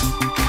Bye.